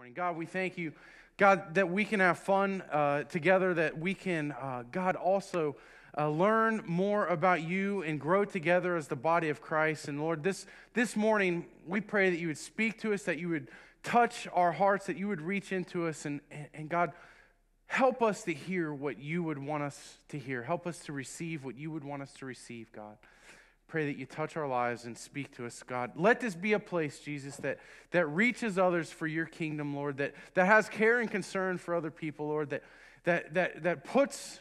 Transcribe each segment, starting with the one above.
morning. God, we thank you, God, that we can have fun uh, together, that we can, uh, God, also uh, learn more about you and grow together as the body of Christ. And Lord, this, this morning, we pray that you would speak to us, that you would touch our hearts, that you would reach into us, and, and, and God, help us to hear what you would want us to hear. Help us to receive what you would want us to receive, God pray that you touch our lives and speak to us, God. Let this be a place, Jesus, that, that reaches others for your kingdom, Lord, that, that has care and concern for other people, Lord, that, that, that, that puts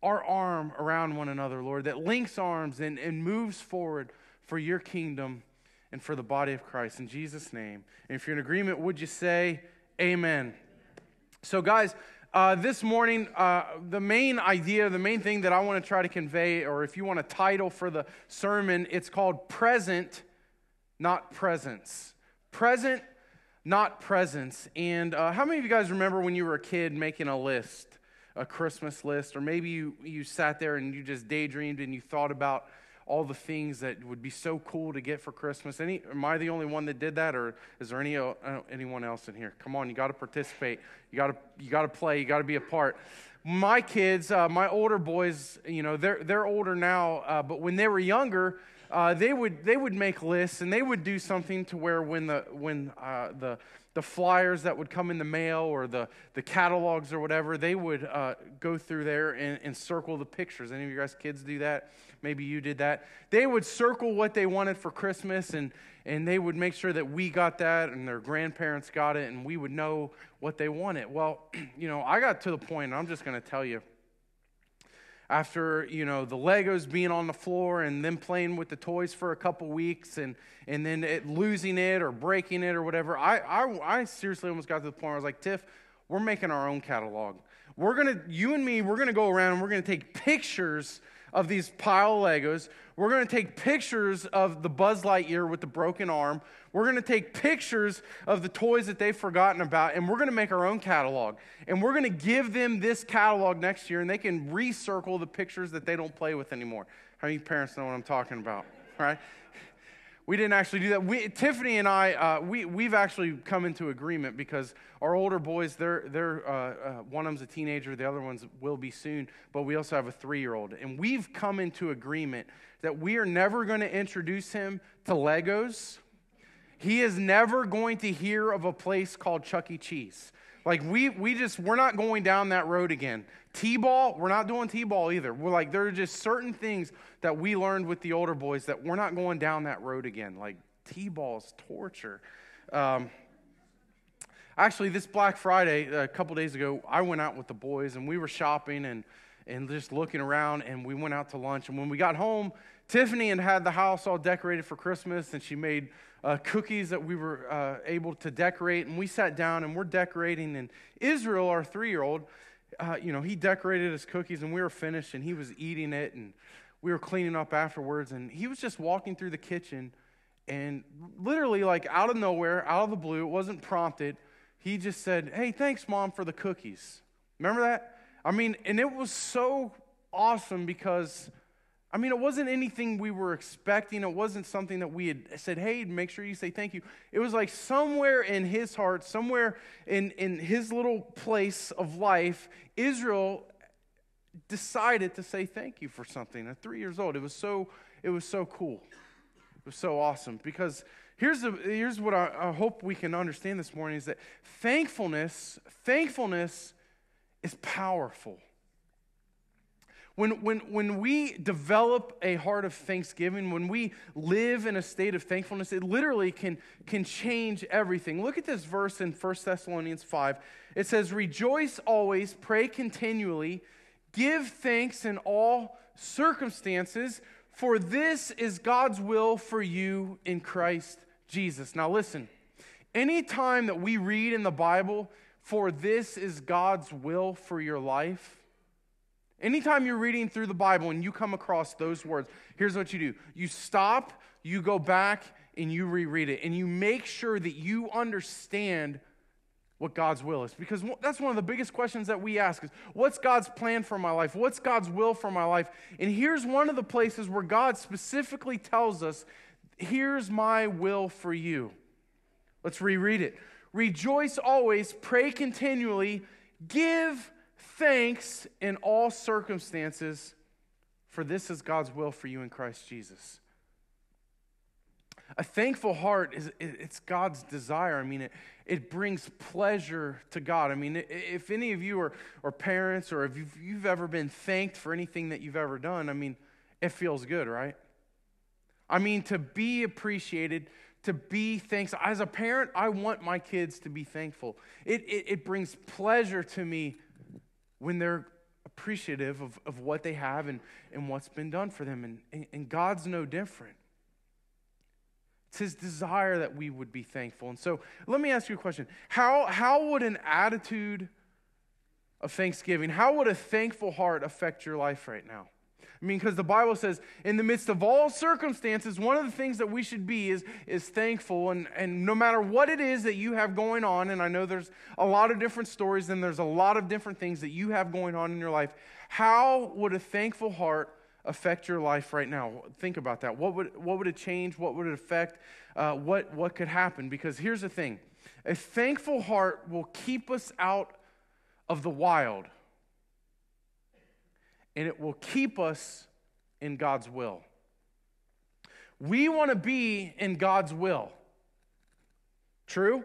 our arm around one another, Lord, that links arms and, and moves forward for your kingdom and for the body of Christ. In Jesus' name. And if you're in agreement, would you say amen? So, guys, uh, this morning, uh, the main idea, the main thing that I want to try to convey, or if you want a title for the sermon, it's called Present, Not Presents. Present, Not Presents. And uh, how many of you guys remember when you were a kid making a list, a Christmas list, or maybe you, you sat there and you just daydreamed and you thought about all the things that would be so cool to get for Christmas. Any, am I the only one that did that, or is there any uh, anyone else in here? Come on, you got to participate. You got to you got to play. You got to be a part. My kids, uh, my older boys, you know, they're they're older now, uh, but when they were younger. Uh, they would they would make lists and they would do something to where when the when uh, the the flyers that would come in the mail or the the catalogs or whatever they would uh, go through there and, and circle the pictures. Any of you guys kids do that? Maybe you did that. They would circle what they wanted for Christmas and, and they would make sure that we got that and their grandparents got it and we would know what they wanted. Well, you know, I got to the point, I'm just going to tell you, after you know the legos being on the floor and then playing with the toys for a couple weeks and and then it, losing it or breaking it or whatever I, I i seriously almost got to the point where i was like tiff we're making our own catalog we're gonna you and me we're gonna go around and we're gonna take pictures of these pile Legos. We're going to take pictures of the Buzz Lightyear with the broken arm. We're going to take pictures of the toys that they've forgotten about, and we're going to make our own catalog. And we're going to give them this catalog next year, and they can recircle the pictures that they don't play with anymore. How many parents know what I'm talking about, right? We didn't actually do that. We, Tiffany and I, uh, we, we've actually come into agreement because our older boys, they're, they're, uh, uh, one of them's a teenager, the other one's will be soon, but we also have a three year old. And we've come into agreement that we are never going to introduce him to Legos. He is never going to hear of a place called Chuck E. Cheese. Like we we just we're not going down that road again. T-ball, we're not doing T-ball either. We're like there are just certain things that we learned with the older boys that we're not going down that road again. Like T-ball's torture. Um, actually, this Black Friday, a couple days ago, I went out with the boys and we were shopping and and just looking around and we went out to lunch. And when we got home, Tiffany had had the house all decorated for Christmas and she made uh, cookies that we were uh, able to decorate. And we sat down and we're decorating. And Israel, our three year old, uh, you know, he decorated his cookies and we were finished and he was eating it and we were cleaning up afterwards. And he was just walking through the kitchen and literally, like out of nowhere, out of the blue, it wasn't prompted, he just said, Hey, thanks, mom, for the cookies. Remember that? I mean, and it was so awesome because I mean, it wasn't anything we were expecting. It wasn't something that we had said, hey, make sure you say thank you. It was like somewhere in his heart, somewhere in, in his little place of life, Israel decided to say thank you for something at three years old. It was so, it was so cool. It was so awesome. Because here's, the, here's what I, I hope we can understand this morning is that thankfulness, thankfulness is powerful. When, when, when we develop a heart of thanksgiving, when we live in a state of thankfulness, it literally can, can change everything. Look at this verse in 1 Thessalonians 5. It says, Rejoice always, pray continually, give thanks in all circumstances, for this is God's will for you in Christ Jesus. Now, listen, anytime that we read in the Bible, for this is God's will for your life, Anytime you're reading through the Bible and you come across those words, here's what you do you stop, you go back, and you reread it, and you make sure that you understand what God's will is. Because that's one of the biggest questions that we ask is what's God's plan for my life? What's God's will for my life? And here's one of the places where God specifically tells us, here's my will for you. Let's reread it. rejoice always, pray continually, give thanks in all circumstances, for this is God's will for you in Christ Jesus. A thankful heart is it's God's desire. I mean, it, it brings pleasure to God. I mean, if any of you are, are parents or if you've, you've ever been thanked for anything that you've ever done, I mean, it feels good, right? I mean, to be appreciated, to be thanks. As a parent, I want my kids to be thankful. It, it, it brings pleasure to me when they're appreciative of, of what they have and, and what's been done for them. And, and, and God's no different. It's his desire that we would be thankful. And so let me ask you a question. How, how would an attitude of thanksgiving, how would a thankful heart affect your life right now? I mean, because the Bible says, in the midst of all circumstances, one of the things that we should be is, is thankful. And, and no matter what it is that you have going on, and I know there's a lot of different stories and there's a lot of different things that you have going on in your life, how would a thankful heart affect your life right now? Think about that. What would, what would it change? What would it affect? Uh, what, what could happen? Because here's the thing a thankful heart will keep us out of the wild and it will keep us in God's will. We want to be in God's will. True?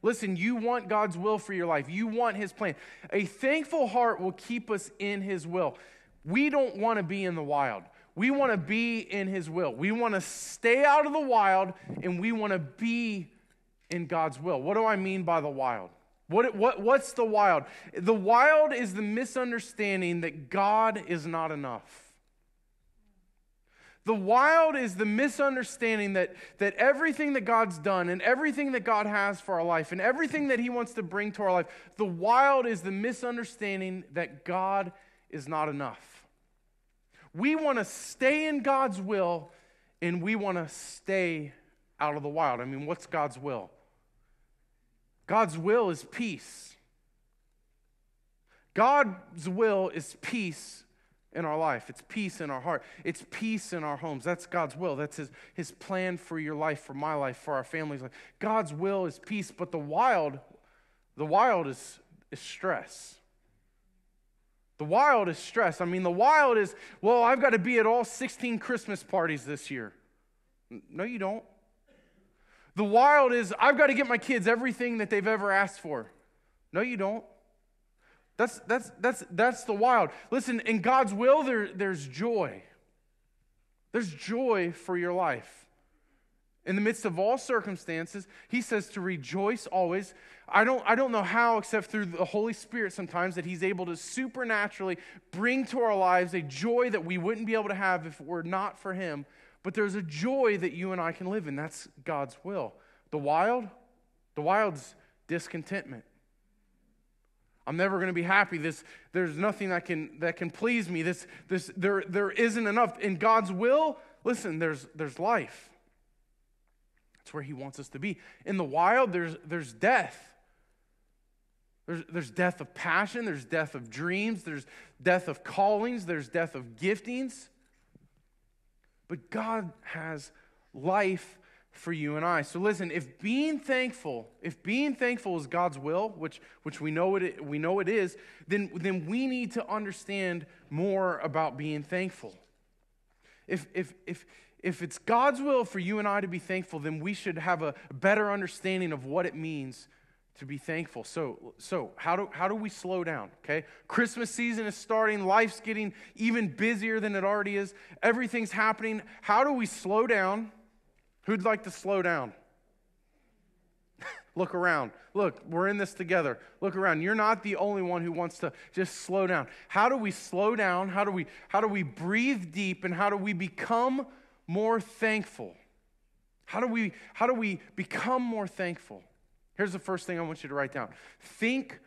Listen, you want God's will for your life. You want His plan. A thankful heart will keep us in His will. We don't want to be in the wild. We want to be in His will. We want to stay out of the wild and we want to be in God's will. What do I mean by the wild? What, what, what's the wild? The wild is the misunderstanding that God is not enough. The wild is the misunderstanding that, that everything that God's done and everything that God has for our life and everything that He wants to bring to our life, the wild is the misunderstanding that God is not enough. We want to stay in God's will and we want to stay out of the wild. I mean, what's God's will? God's will is peace. God's will is peace in our life. It's peace in our heart. It's peace in our homes. That's God's will. That's his, his plan for your life, for my life, for our family's life. God's will is peace, but the wild, the wild is, is stress. The wild is stress. I mean, the wild is, well, I've got to be at all 16 Christmas parties this year. No, you don't. The wild is, I've got to get my kids everything that they've ever asked for. No, you don't. That's, that's, that's, that's the wild. Listen, in God's will, there, there's joy. There's joy for your life. In the midst of all circumstances, he says to rejoice always. I don't, I don't know how, except through the Holy Spirit sometimes, that he's able to supernaturally bring to our lives a joy that we wouldn't be able to have if it were not for him. But there's a joy that you and I can live in. That's God's will. The wild, the wild's discontentment. I'm never going to be happy. This, there's nothing that can, that can please me. This, this, there, there isn't enough. In God's will, listen, there's, there's life. That's where He wants us to be. In the wild, there's, there's death. There's, there's death of passion, there's death of dreams, there's death of callings, there's death of giftings. But God has life for you and I. So listen, if being thankful, if being thankful is God's will, which, which we, know it, we know it is, then, then we need to understand more about being thankful. If, if, if, if it's God's will for you and I to be thankful, then we should have a better understanding of what it means to be thankful. So, so how, do, how do we slow down? Okay? Christmas season is starting. Life's getting even busier than it already is. Everything's happening. How do we slow down? Who'd like to slow down? Look around. Look, we're in this together. Look around. You're not the only one who wants to just slow down. How do we slow down? How do we how do we breathe deep and how do we become more thankful? How do we how do we become more thankful? Here's the first thing I want you to write down think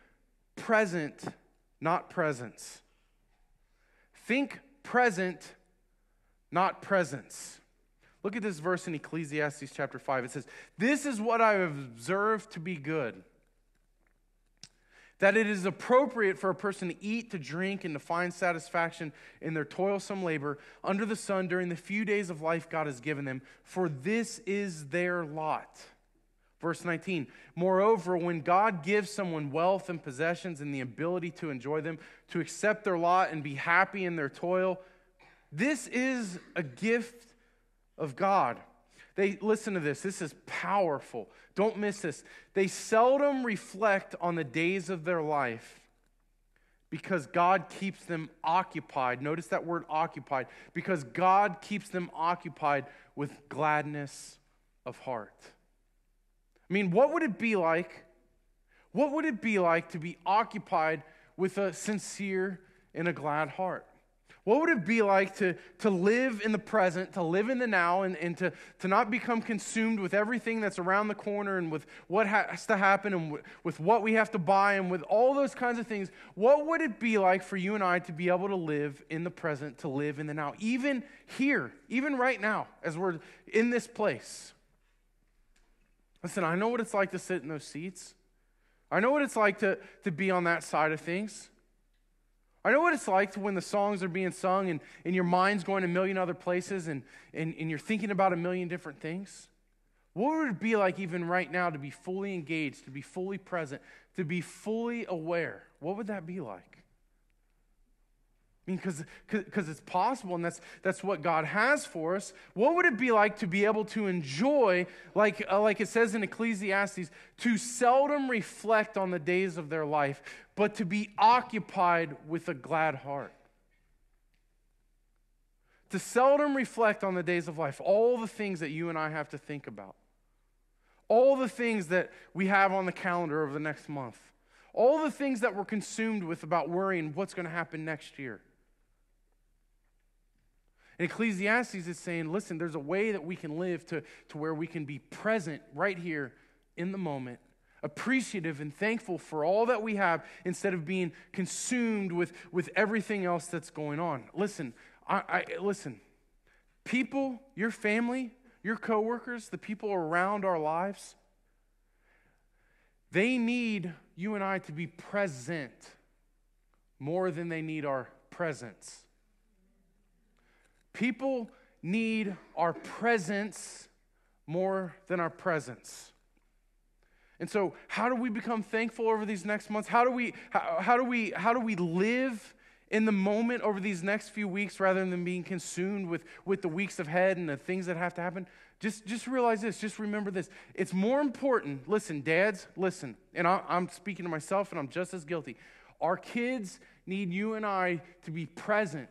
present, not presents. Think present, not presents. Look at this verse in Ecclesiastes chapter 5. It says, This is what I have observed to be good. That it is appropriate for a person to eat, to drink, and to find satisfaction in their toilsome labor under the sun during the few days of life God has given them, for this is their lot. Verse 19, moreover, when God gives someone wealth and possessions and the ability to enjoy them, to accept their lot and be happy in their toil, this is a gift of God. They listen to this. This is powerful. Don't miss this. They seldom reflect on the days of their life because God keeps them occupied. Notice that word occupied. Because God keeps them occupied with gladness of heart. I mean, what would it be like? What would it be like to be occupied with a sincere and a glad heart? What would it be like to, to live in the present, to live in the now, and, and to, to not become consumed with everything that's around the corner and with what has to happen and w- with what we have to buy and with all those kinds of things? What would it be like for you and I to be able to live in the present, to live in the now, even here, even right now, as we're in this place? Listen, I know what it's like to sit in those seats. I know what it's like to, to be on that side of things. I know what it's like to when the songs are being sung and, and your mind's going a million other places and, and, and you're thinking about a million different things. What would it be like, even right now, to be fully engaged, to be fully present, to be fully aware? What would that be like? I mean, because it's possible, and that's, that's what God has for us. What would it be like to be able to enjoy, like, uh, like it says in Ecclesiastes, to seldom reflect on the days of their life, but to be occupied with a glad heart? To seldom reflect on the days of life, all the things that you and I have to think about, all the things that we have on the calendar over the next month, all the things that we're consumed with about worrying what's going to happen next year. And Ecclesiastes is saying, listen, there's a way that we can live to, to where we can be present right here in the moment, appreciative and thankful for all that we have instead of being consumed with, with everything else that's going on. Listen, I, I listen, people, your family, your coworkers, the people around our lives, they need you and I to be present more than they need our presents. People need our presence more than our presents. And so, how do we become thankful over these next months? How do we, how, how, do we, how do we live in the moment over these next few weeks rather than being consumed with, with the weeks ahead and the things that have to happen? Just, just realize this, just remember this. It's more important, listen, dads, listen, and I, I'm speaking to myself and I'm just as guilty. Our kids need you and I to be present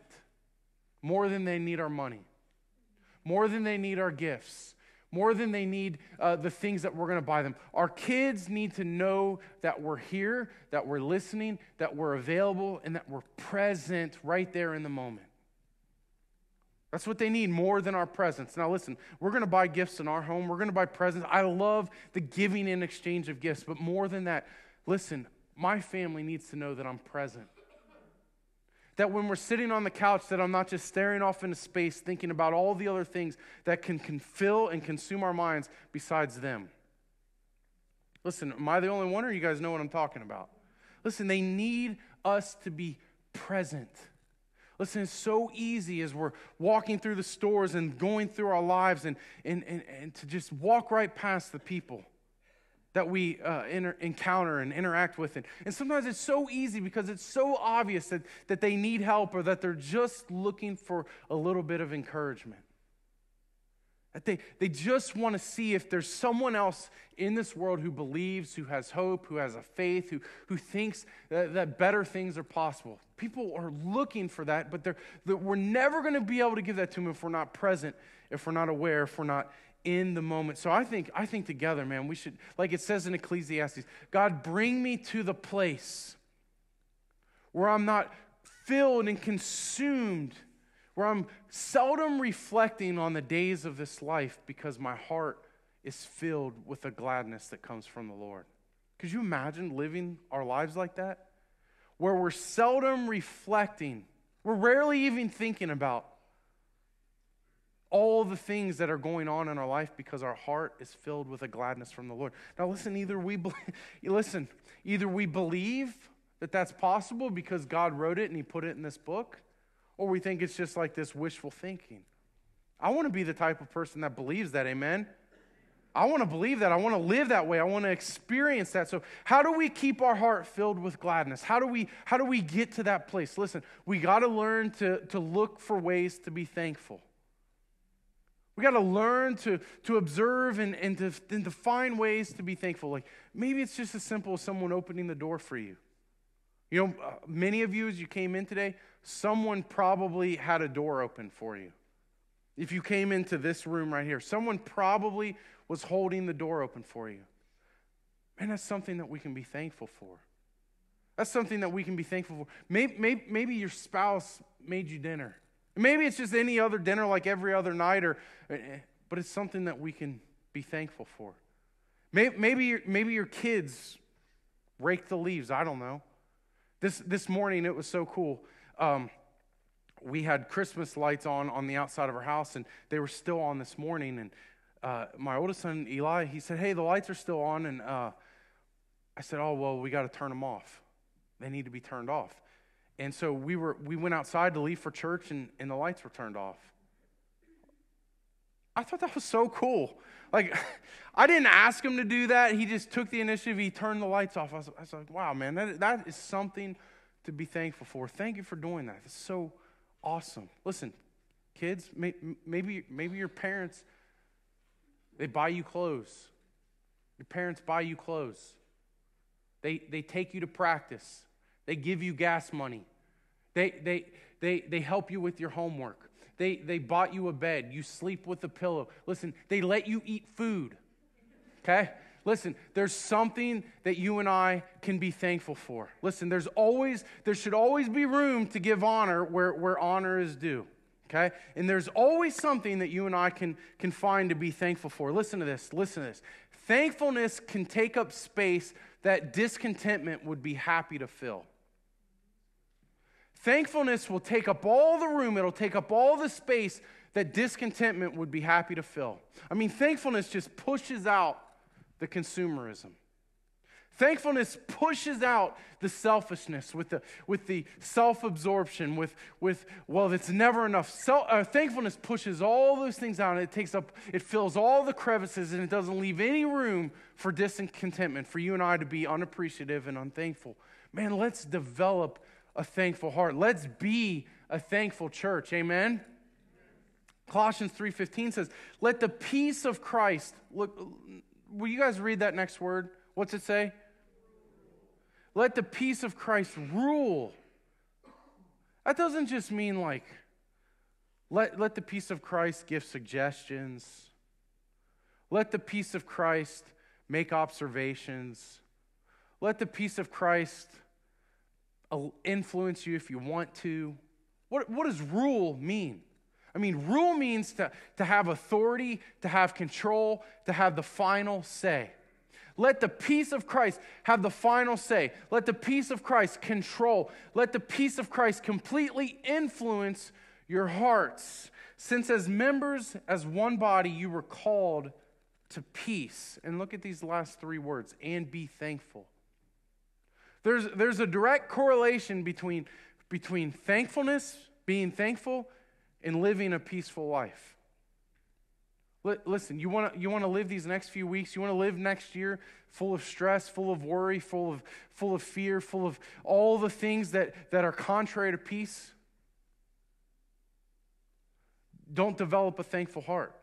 more than they need our money, more than they need our gifts, more than they need uh, the things that we're going to buy them. Our kids need to know that we're here, that we're listening, that we're available, and that we're present right there in the moment. That's what they need more than our presents. Now, listen, we're going to buy gifts in our home. We're going to buy presents. I love the giving in exchange of gifts, but more than that, listen, my family needs to know that I'm present that when we're sitting on the couch that i'm not just staring off into space thinking about all the other things that can, can fill and consume our minds besides them. Listen am i the only one or you guys know what i'm talking about? Listen they need us to be present. Listen, it's so easy as we're walking through the stores and going through our lives and, and, and, and to just walk right past the people that we uh, inter- encounter and interact with. And, and sometimes it's so easy because it's so obvious that, that they need help or that they're just looking for a little bit of encouragement. That they, they just want to see if there's someone else in this world who believes, who has hope, who has a faith, who, who thinks that, that better things are possible. People are looking for that, but they're, they're we're never going to be able to give that to them if we're not present, if we're not aware, if we're not in the moment. So I think, I think together, man, we should, like it says in Ecclesiastes, God, bring me to the place where I'm not filled and consumed, where I'm seldom reflecting on the days of this life because my heart is filled with the gladness that comes from the Lord. Could you imagine living our lives like that? Where we're seldom reflecting, we're rarely even thinking about all the things that are going on in our life because our heart is filled with a gladness from the Lord. Now listen, either we believe, listen, either we believe that that's possible because God wrote it and he put it in this book, or we think it's just like this wishful thinking. I want to be the type of person that believes that, amen. I want to believe that. I want to live that way. I want to experience that. So, how do we keep our heart filled with gladness? How do we how do we get to that place? Listen, we got to learn to to look for ways to be thankful. We got to learn to, to observe and, and, to, and to find ways to be thankful. Like maybe it's just as simple as someone opening the door for you. You know, uh, many of you, as you came in today, someone probably had a door open for you. If you came into this room right here, someone probably was holding the door open for you. Man, that's something that we can be thankful for. That's something that we can be thankful for. Maybe, maybe, maybe your spouse made you dinner. Maybe it's just any other dinner like every other night, or, eh, eh, but it's something that we can be thankful for. Maybe, maybe, maybe your kids rake the leaves. I don't know. This, this morning, it was so cool. Um, we had Christmas lights on on the outside of our house, and they were still on this morning. And uh, my oldest son, Eli, he said, Hey, the lights are still on. And uh, I said, Oh, well, we got to turn them off. They need to be turned off. And so we, were, we went outside to leave for church, and, and the lights were turned off. I thought that was so cool. Like, I didn't ask him to do that. He just took the initiative. He turned the lights off. I was, I was like, wow, man, that, that is something to be thankful for. Thank you for doing that. It's so awesome. Listen, kids, may, maybe, maybe your parents, they buy you clothes. Your parents buy you clothes. They, they take you to practice. They give you gas money. They, they, they, they help you with your homework. They, they bought you a bed. You sleep with a pillow. Listen, they let you eat food. Okay? Listen, there's something that you and I can be thankful for. Listen, there's always, there should always be room to give honor where, where honor is due. Okay? And there's always something that you and I can, can find to be thankful for. Listen to this. Listen to this. Thankfulness can take up space that discontentment would be happy to fill. Thankfulness will take up all the room, it'll take up all the space that discontentment would be happy to fill. I mean, thankfulness just pushes out the consumerism. Thankfulness pushes out the selfishness with the, with the self absorption, with, with, well, it's never enough. Self, uh, thankfulness pushes all those things out and it takes up, it fills all the crevices and it doesn't leave any room for discontentment, for you and I to be unappreciative and unthankful. Man, let's develop a thankful heart. Let's be a thankful church. Amen. Colossians 3:15 says, "Let the peace of Christ look Will you guys read that next word? What's it say? Let the peace of Christ rule. That doesn't just mean like let, let the peace of Christ give suggestions. Let the peace of Christ make observations. Let the peace of Christ influence you if you want to. What, what does rule mean? I mean, rule means to, to have authority, to have control, to have the final say. Let the peace of Christ have the final say. Let the peace of Christ control. Let the peace of Christ completely influence your hearts. Since, as members, as one body, you were called to peace. And look at these last three words and be thankful. There's, there's a direct correlation between, between thankfulness, being thankful, and living a peaceful life. Listen, you want to you want to live these next few weeks, you want to live next year full of stress, full of worry, full of full of fear, full of all the things that, that are contrary to peace. Don't develop a thankful heart.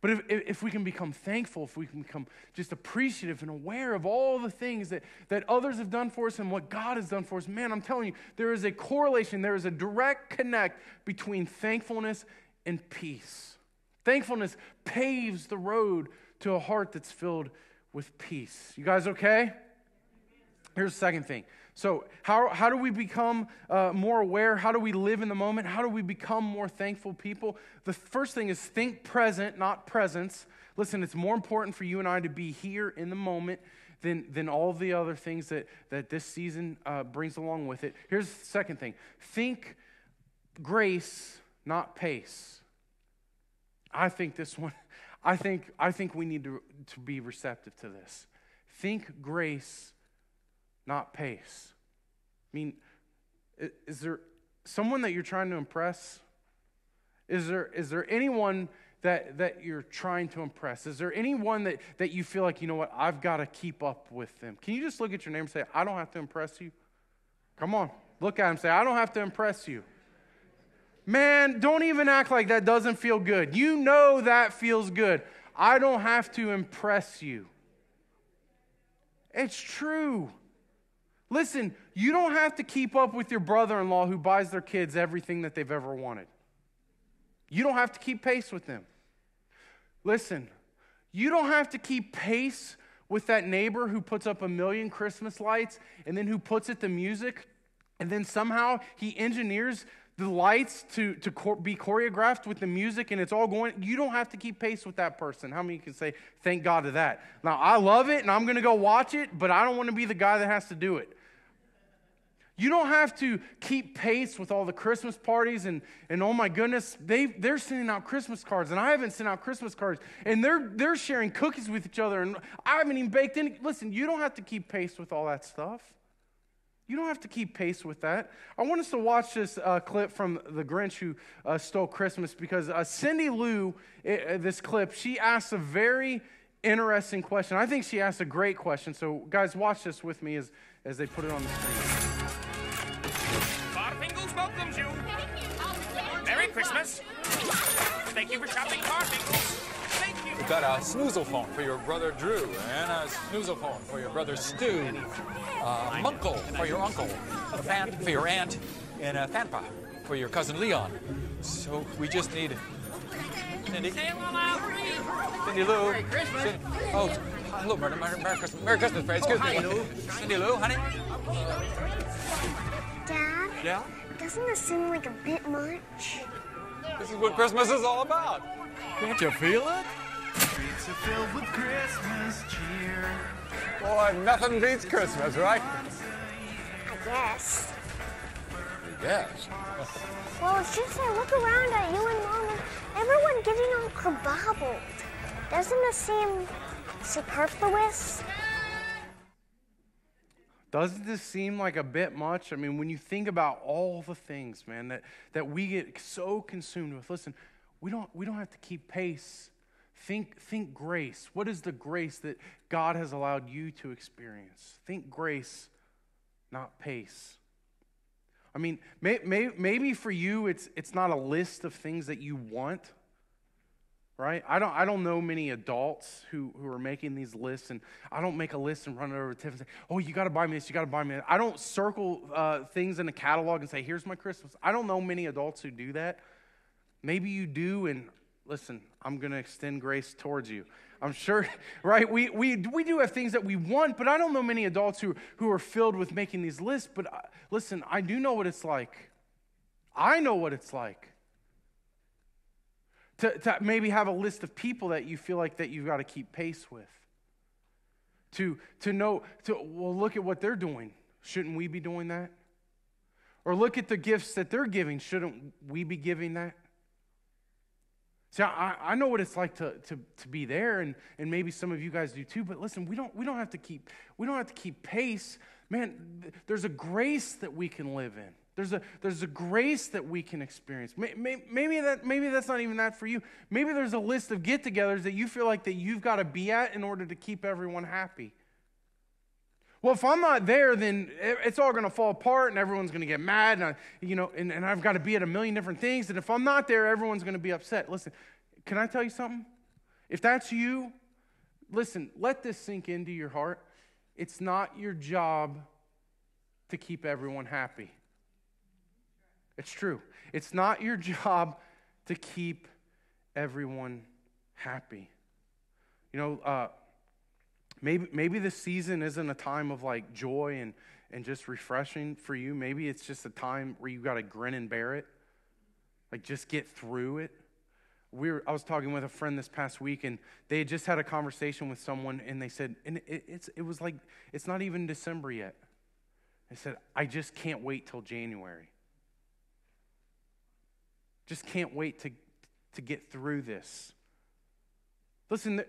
But if, if we can become thankful, if we can become just appreciative and aware of all the things that, that others have done for us and what God has done for us, man, I'm telling you, there is a correlation, there is a direct connect between thankfulness and peace. Thankfulness paves the road to a heart that's filled with peace. You guys okay? Here's the second thing so, how, how do we become uh, more aware? How do we live in the moment? How do we become more thankful people? The first thing is think present, not presents. Listen, it's more important for you and I to be here in the moment than, than all the other things that, that this season uh, brings along with it. Here's the second thing think grace, not pace. I think this one, I think, I think we need to, to be receptive to this. Think grace, not pace. I mean, is there someone that you're trying to impress? Is there, is there anyone that, that you're trying to impress? Is there anyone that, that you feel like, you know what, I've got to keep up with them? Can you just look at your name and say, I don't have to impress you? Come on, look at him say, I don't have to impress you. Man, don't even act like that doesn't feel good. You know that feels good. I don't have to impress you. It's true. Listen, you don't have to keep up with your brother in law who buys their kids everything that they've ever wanted. You don't have to keep pace with them. Listen, you don't have to keep pace with that neighbor who puts up a million Christmas lights and then who puts it to music and then somehow he engineers the lights to, to be choreographed with the music and it's all going. You don't have to keep pace with that person. How many can say, thank God to that? Now, I love it and I'm going to go watch it, but I don't want to be the guy that has to do it. You don't have to keep pace with all the Christmas parties and, and oh my goodness, they, they're sending out Christmas cards and I haven't sent out Christmas cards and they're, they're sharing cookies with each other and I haven't even baked any. Listen, you don't have to keep pace with all that stuff. You don't have to keep pace with that. I want us to watch this uh, clip from The Grinch Who uh, Stole Christmas because uh, Cindy Lou, uh, this clip, she asks a very interesting question. I think she asked a great question. So, guys, watch this with me as, as they put it on the screen. Christmas. Thank you for shopping Carmichael's. Thank you. We've got a snoozlephone for your brother Drew, and a snoozlephone for your brother Stu, a munkle for your uncle, a fan for your aunt, and a fanpa for your cousin Leon. So we just need Cindy. Cindy Lou. Merry Christmas. Cindy, oh, hello, Merry, Merry, Merry Christmas. Merry Christmas, Fred. Oh, Excuse oh, me. Lou. Cindy Lou, honey. Dad? Yeah? Doesn't this seem like a bit much? This is what Christmas is all about. Can't you feel it? Streets are filled with Christmas cheer. Boy, nothing beats Christmas, right? I guess. I guess. well, it's just I look around at you and Mom and everyone getting all kerbobbled. Doesn't this seem superfluous? Doesn't this seem like a bit much? I mean, when you think about all the things, man, that, that we get so consumed with, listen, we don't, we don't have to keep pace. Think, think grace. What is the grace that God has allowed you to experience? Think grace, not pace. I mean, may, may, maybe for you, it's, it's not a list of things that you want right? I don't, I don't know many adults who, who are making these lists, and I don't make a list and run it over to Tiff and say, oh, you got to buy me this, you got to buy me that. I don't circle uh, things in a catalog and say, here's my Christmas. I don't know many adults who do that. Maybe you do, and listen, I'm going to extend grace towards you. I'm sure, right? We, we, we do have things that we want, but I don't know many adults who, who are filled with making these lists. But uh, listen, I do know what it's like. I know what it's like to, to maybe have a list of people that you feel like that you've got to keep pace with. To, to know, to, well, look at what they're doing. Shouldn't we be doing that? Or look at the gifts that they're giving. Shouldn't we be giving that? See, I, I know what it's like to, to, to be there, and, and maybe some of you guys do too, but listen, we don't, we don't have to keep, we don't have to keep pace. Man, there's a grace that we can live in. There's a, there's a grace that we can experience. Maybe, that, maybe that's not even that for you. Maybe there's a list of get togethers that you feel like that you've got to be at in order to keep everyone happy. Well, if I'm not there, then it's all going to fall apart and everyone's going to get mad. And, I, you know, and, and I've got to be at a million different things. And if I'm not there, everyone's going to be upset. Listen, can I tell you something? If that's you, listen, let this sink into your heart. It's not your job to keep everyone happy. It's true. It's not your job to keep everyone happy. You know, uh, maybe, maybe this season isn't a time of like joy and, and just refreshing for you. Maybe it's just a time where you got to grin and bear it, like just get through it. We were, I was talking with a friend this past week, and they had just had a conversation with someone, and they said, and it, it's, it was like, it's not even December yet. They said, I just can't wait till January. Just can't wait to, to get through this. Listen, eh,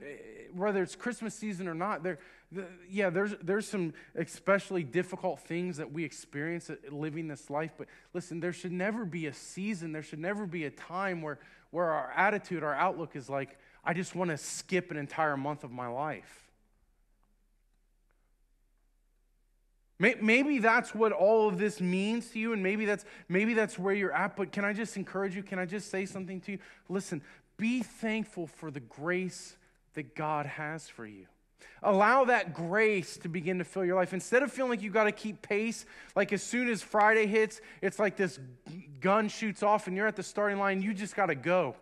whether it's Christmas season or not, there, the, yeah, there's, there's some especially difficult things that we experience eh, living this life. But listen, there should never be a season, there should never be a time where, where our attitude, our outlook is like, I just want to skip an entire month of my life. Maybe that's what all of this means to you, and maybe that's, maybe that's where you're at. But can I just encourage you? Can I just say something to you? Listen, be thankful for the grace that God has for you. Allow that grace to begin to fill your life. Instead of feeling like you've got to keep pace, like as soon as Friday hits, it's like this gun shoots off and you're at the starting line, you just got to go.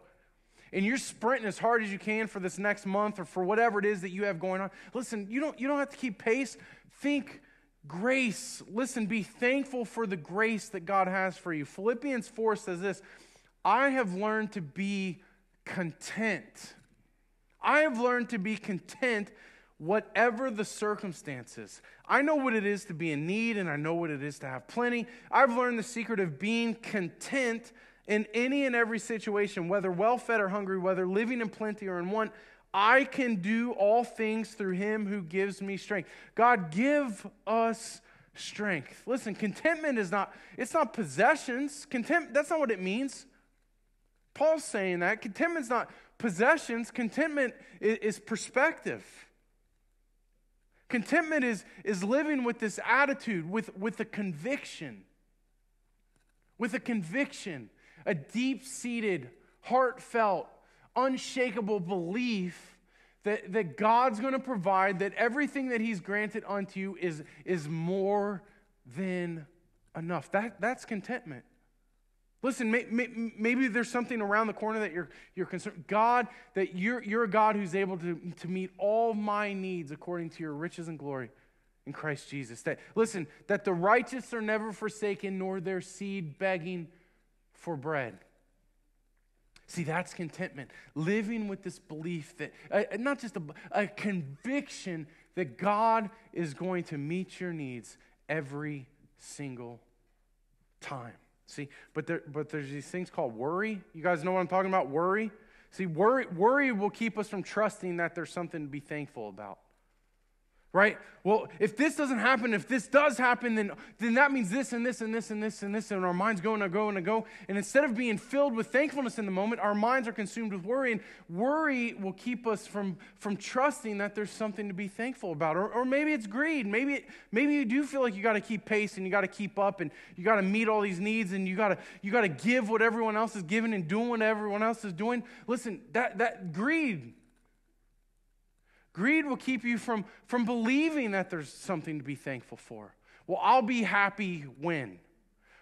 And you're sprinting as hard as you can for this next month or for whatever it is that you have going on. Listen, you don't, you don't have to keep pace. Think grace. Listen, be thankful for the grace that God has for you. Philippians 4 says this I have learned to be content. I have learned to be content whatever the circumstances. I know what it is to be in need and I know what it is to have plenty. I've learned the secret of being content in any and every situation, whether well fed or hungry, whether living in plenty or in want. I can do all things through him who gives me strength. God, give us strength. Listen, contentment is not, it's not possessions. Content, that's not what it means. Paul's saying that. Contentment's not possessions, contentment is, is perspective. Contentment is, is living with this attitude, with, with a conviction. With a conviction, a deep seated, heartfelt, unshakable belief that, that God's going to provide, that everything that He's granted unto you is, is more than enough. That, that's contentment. Listen, may, may, maybe there's something around the corner that you're, you're concerned. God, that you're, you're a God who's able to, to meet all my needs according to your riches and glory in Christ Jesus. That, listen, that the righteous are never forsaken, nor their seed begging for bread. See, that's contentment. Living with this belief that, uh, not just a, a conviction that God is going to meet your needs every single time. See, but there, but there's these things called worry. You guys know what I'm talking about? Worry. See, worry, worry will keep us from trusting that there's something to be thankful about. Right? Well, if this doesn't happen, if this does happen, then, then that means this and this and this and this and this, and our minds go and go and go. And instead of being filled with thankfulness in the moment, our minds are consumed with worry. And worry will keep us from, from trusting that there's something to be thankful about. Or, or maybe it's greed. Maybe, it, maybe you do feel like you got to keep pace and you got to keep up and you got to meet all these needs and you got to you got to give what everyone else is giving and doing what everyone else is doing. Listen, that, that greed Greed will keep you from, from believing that there's something to be thankful for. Well, I'll be happy when,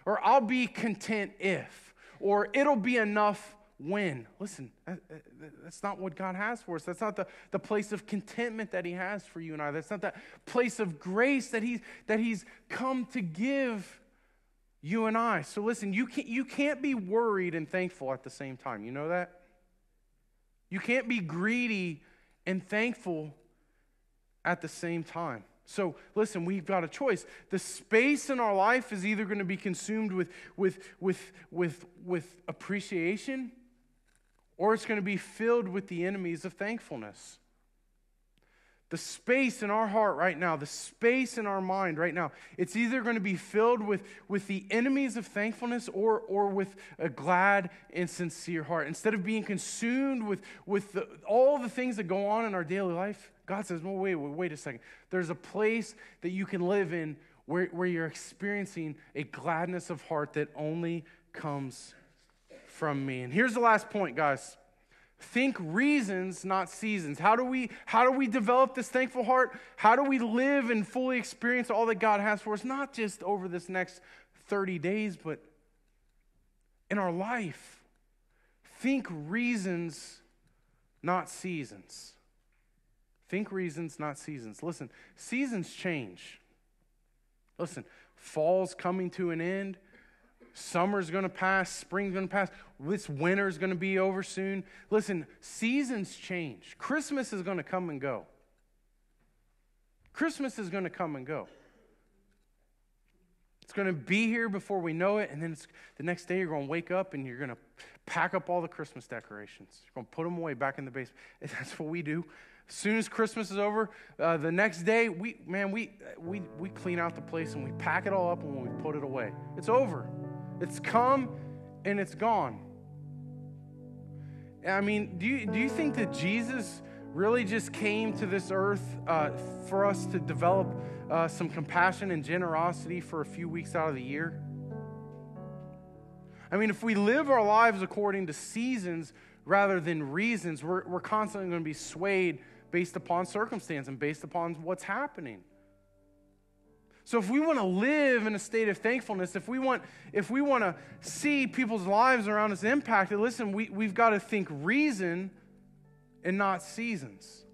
or I'll be content if, or it'll be enough when. Listen, uh, uh, that's not what God has for us. That's not the, the place of contentment that He has for you and I. That's not that place of grace that, he, that He's come to give you and I. So listen, you can't, you can't be worried and thankful at the same time. You know that? You can't be greedy and thankful at the same time. So listen, we've got a choice. The space in our life is either going to be consumed with, with, with, with, with appreciation or it's going to be filled with the enemies of thankfulness. The space in our heart right now, the space in our mind right now, it's either going to be filled with, with the enemies of thankfulness or, or with a glad and sincere heart. Instead of being consumed with, with the, all the things that go on in our daily life, God says, well, wait, wait, wait a second. There's a place that you can live in where, where you're experiencing a gladness of heart that only comes from me. And here's the last point, guys. Think reasons, not seasons. How do we how do we develop this thankful heart? How do we live and fully experience all that God has for us, not just over this next 30 days, but in our life? Think reasons, not seasons. Think reasons, not seasons. Listen, seasons change. Listen, fall's coming to an end. Summer's going to pass, spring's going to pass, this winter's going to be over soon. Listen, seasons change. Christmas is going to come and go. Christmas is going to come and go. It's going to be here before we know it. And then it's, the next day, you're going to wake up and you're going to pack up all the Christmas decorations. You're going to put them away back in the basement. That's what we do. As soon as Christmas is over, uh, the next day, we, man, we, we, we clean out the place and we pack it all up and we put it away. It's over. It's come and it's gone. I mean, do you, do you think that Jesus really just came to this earth uh, for us to develop uh, some compassion and generosity for a few weeks out of the year? I mean, if we live our lives according to seasons rather than reasons, we're, we're constantly going to be swayed based upon circumstance and based upon what's happening. So if we want to live in a state of thankfulness, if we want, if we want to see people's lives around us impacted, listen, we, we've got to think reason and not seasons.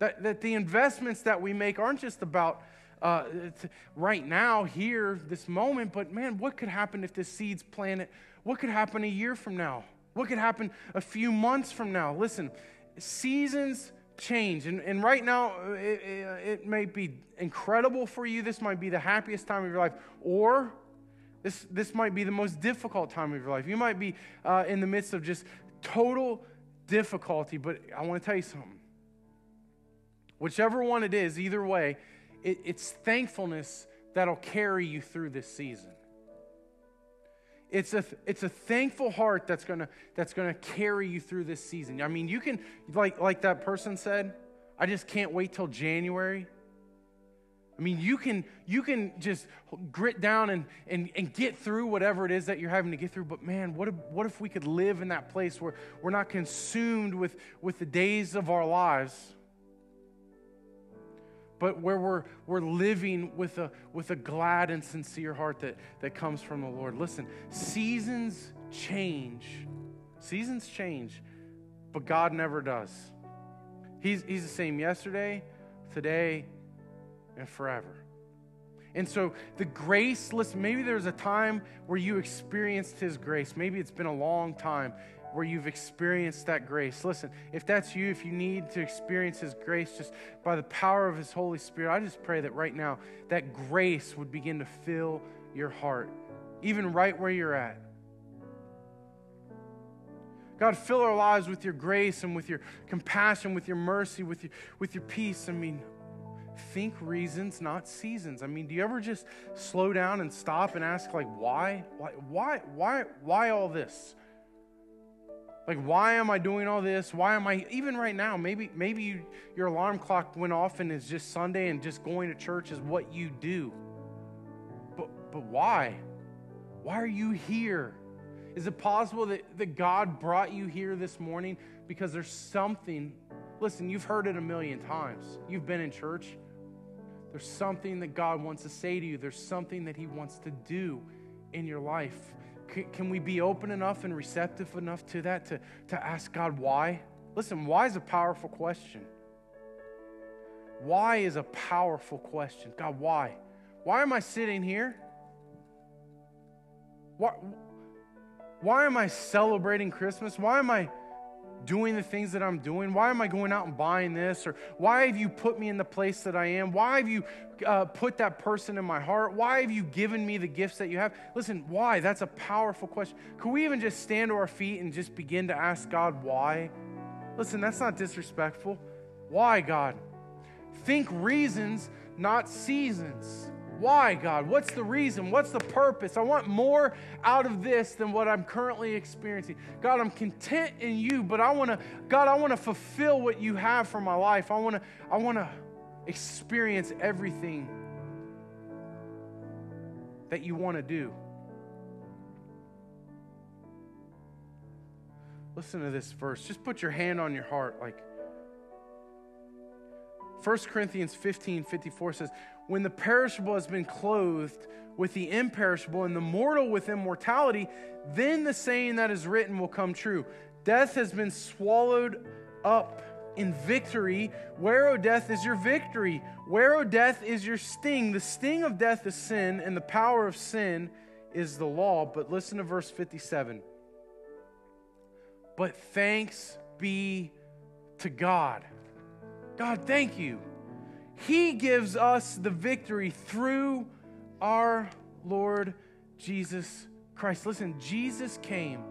That, that the investments that we make aren't just about uh, right now, here, this moment, but man, what could happen if this seed's planted? What could happen a year from now? What could happen a few months from now? Listen, seasons change. And, and right now, it, it, it may be incredible for you. This might be the happiest time of your life. Or this, this might be the most difficult time of your life. You might be uh, in the midst of just total difficulty. But I want to tell you something. Whichever one it is, either way, it, it's thankfulness that'll carry you through this season. It's a, it's a thankful heart that's gonna, that's gonna carry you through this season. I mean, you can, like, like that person said, I just can't wait till January. I mean, you can, you can just grit down and, and, and get through whatever it is that you're having to get through. But man, what if, what if we could live in that place where we're not consumed with, with the days of our lives, but where we're, we're living with a, with a glad and sincere heart that, that comes from the Lord. Listen, seasons change. Seasons change, but God never does. He's, he's the same yesterday, today, and forever. And so the grace, listen, maybe there's a time where you experienced His grace. Maybe it's been a long time where you've experienced that grace. Listen, if that's you, if you need to experience His grace just by the power of His Holy Spirit, I just pray that right now that grace would begin to fill your heart, even right where you're at. God, fill our lives with your grace and with your compassion, with your mercy, with your, with your peace. I mean, think reasons, not seasons. I mean, do you ever just slow down and stop and ask, like, why? Why, why, why, why all this? Like, why am I doing all this? Why am I, even right now, maybe, maybe you, your alarm clock went off and it's just Sunday and just going to church is what you do. But, but why? Why are you here? Is it possible that, that God brought you here this morning because there's something? Listen, you've heard it a million times. You've been in church. There's something that God wants to say to you, there's something that He wants to do in your life. Can, we be open enough and receptive enough to that to, to ask God why? Listen, why is a powerful question. Why is a powerful question. God, why? Why am I sitting here? Why, why am I celebrating Christmas? Why am I doing the things that I'm doing? Why am I going out and buying this? Or why have you put me in the place that I am? Why have you uh, put that person in my heart? Why have you given me the gifts that you have? Listen, why? That's a powerful question. Could we even just stand to our feet and just begin to ask God why? Listen, that's not disrespectful. Why, God? Think reasons, not seasons. Why, God? What's the reason? What's the purpose? I want more out of this than what I'm currently experiencing. God, I'm content in you, but I want to, God, I want to fulfill what you have for my life. I want to, I want to experience everything that you want to do. Listen to this verse. Just put your hand on your heart like 1 Corinthians 15 54 says, When the perishable has been clothed with the imperishable and the mortal with immortality, then the saying that is written will come true. Death has been swallowed up in victory. Where, O death, is your victory? Where, O death, is your sting? The sting of death is sin, and the power of sin is the law. But listen to verse 57. But thanks be to God God, thank you. He gives us the victory through our Lord Jesus Christ. Listen, Jesus came.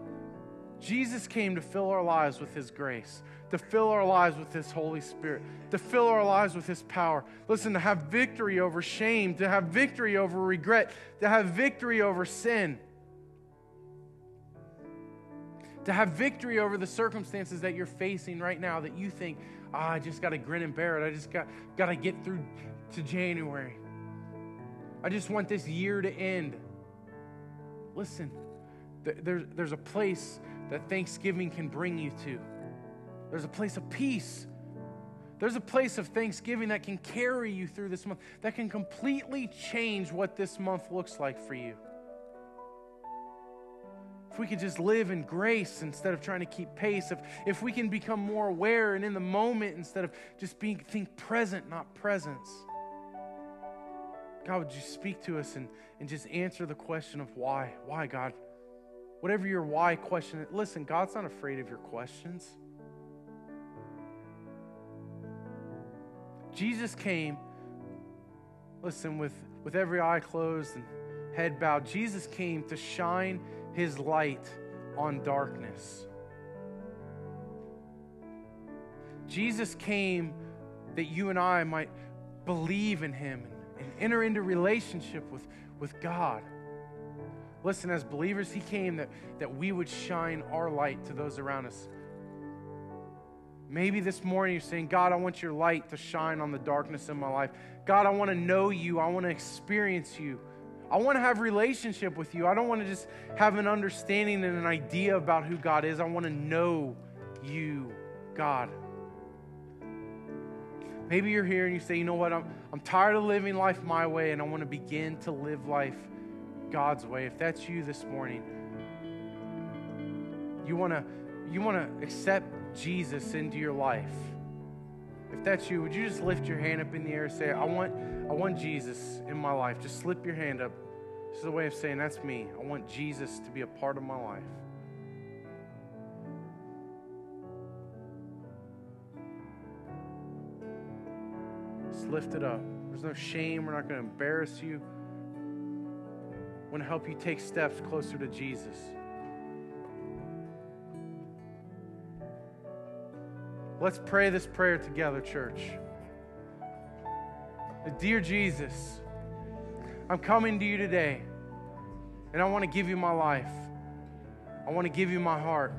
Jesus came to fill our lives with His grace, to fill our lives with His Holy Spirit, to fill our lives with His power. Listen, to have victory over shame, to have victory over regret, to have victory over sin, to have victory over the circumstances that you're facing right now that you think, ah, I just got to grin and bear it. I just got, got to get through to January. I just want this year to end. Listen, there's, there's a place that Thanksgiving can bring you to. There's a place of peace. There's a place of Thanksgiving that can carry you through this month, that can completely change what this month looks like for you. If we could just live in grace instead of trying to keep pace, if, if we can become more aware and in the moment instead of just being think present, not presents. God, would you speak to us and, and just answer the question of why? Why, God? Whatever your why question, listen, God's not afraid of your questions. Jesus came, listen, with, with every eye closed and head bowed. Jesus came to shine his light on darkness. Jesus came that you and I might believe in him and, and enter into relationship with, with God. Listen, as believers, He came that, that we would shine our light to those around us. Maybe this morning you're saying, God, I want your light to shine on the darkness in my life. God, I want to know you. I want to experience you. I want to have relationship with you. I don't want to just have an understanding and an idea about who God is. I want to know you, God. Maybe you're here and you say, you know what, I'm, I'm tired of living life my way and I want to begin to live life God's way, if that's you this morning, you want to you want to accept Jesus into your life. If that's you, would you just lift your hand up in the air and say, I want, I want Jesus in my life. Just slip your hand up. This is a way of saying, That's me. I want Jesus to be a part of my life. Just lift it up. There's no shame. We're not going to embarrass you want to help you take steps closer to Jesus. Let's pray this prayer together, church. Dear Jesus, I'm coming to you today, and I want to give you my life. I want to give you my heart.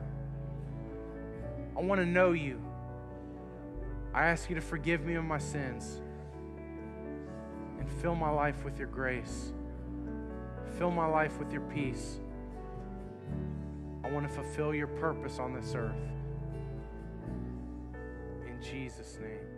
I want to know you. I ask you to forgive me of my sins and fill my life with your grace. Fill my life with your peace. I want to fulfill your purpose on this earth. In Jesus' name.